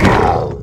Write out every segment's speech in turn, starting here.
Yeah.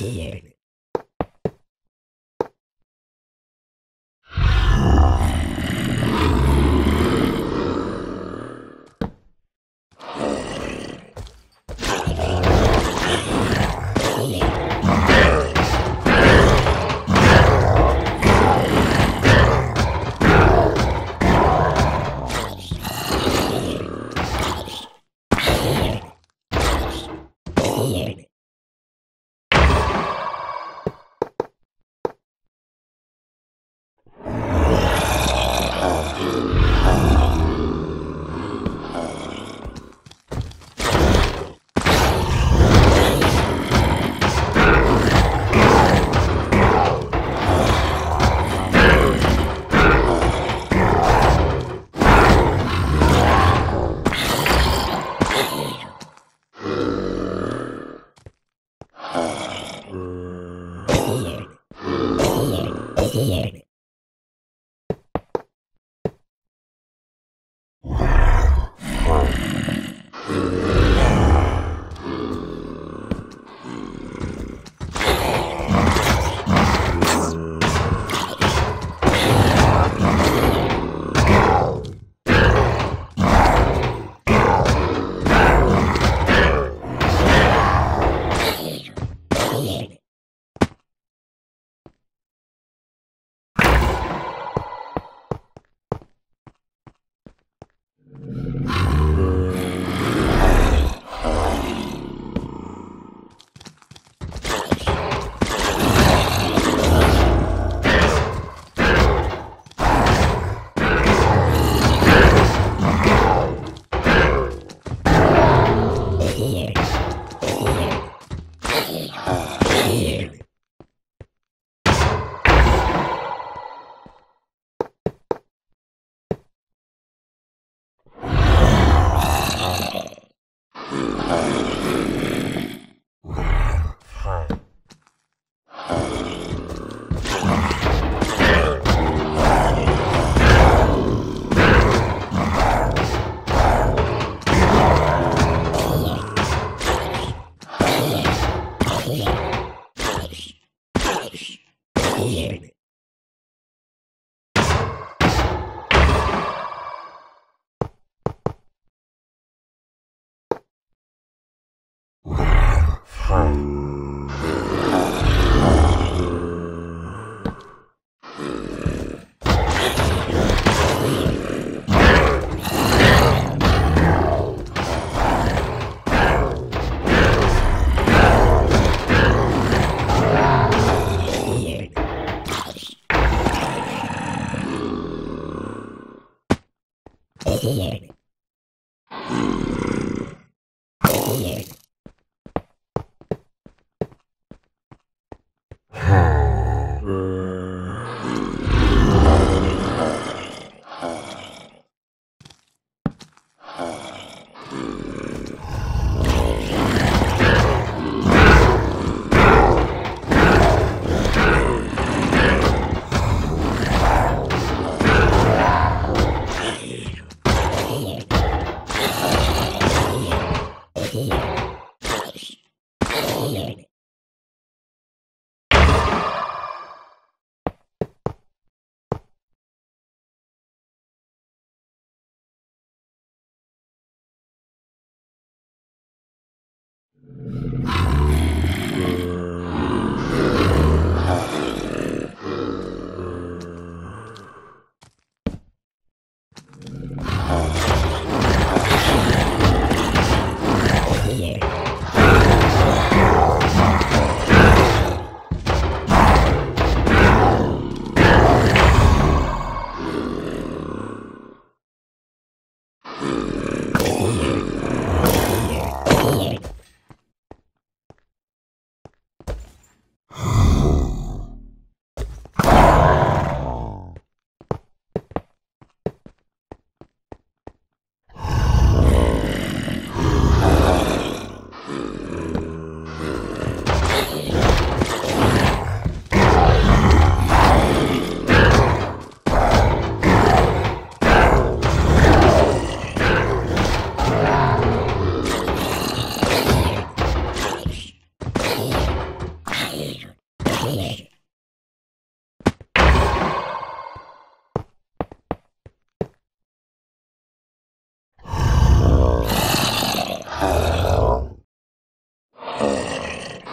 Yeah. Olur. Olur. Olur. Yeah.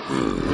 Mm-hmm.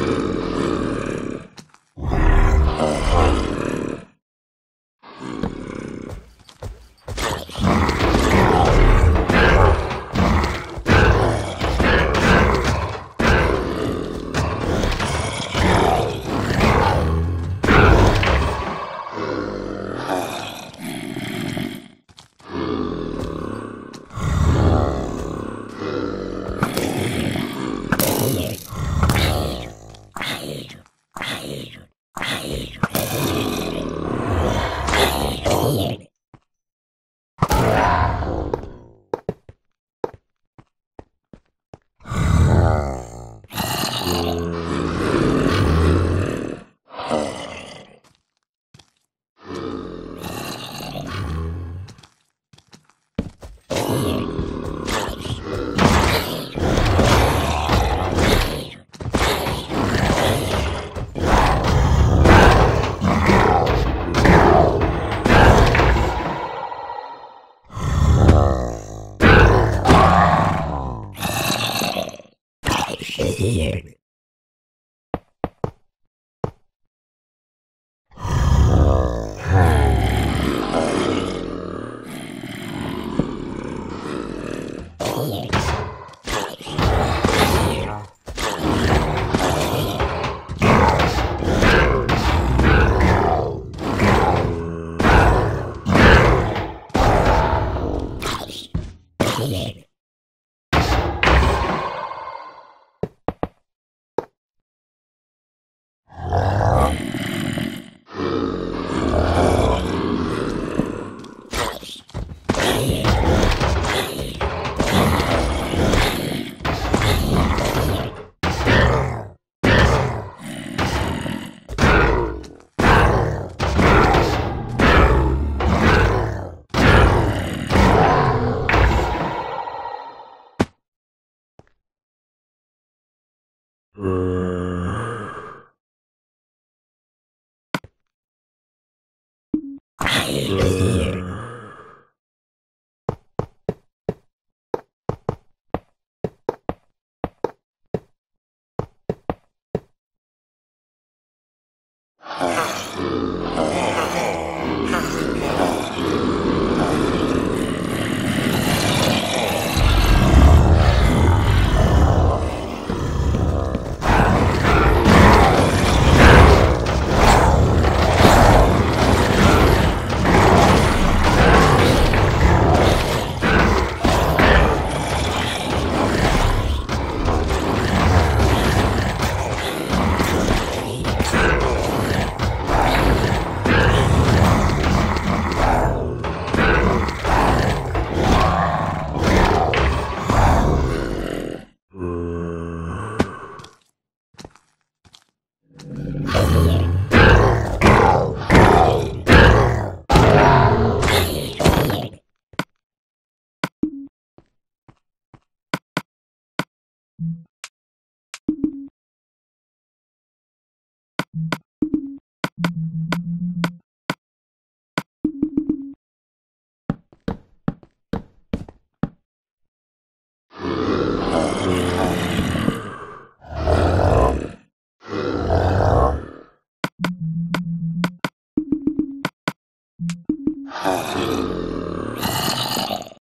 Here. Mm.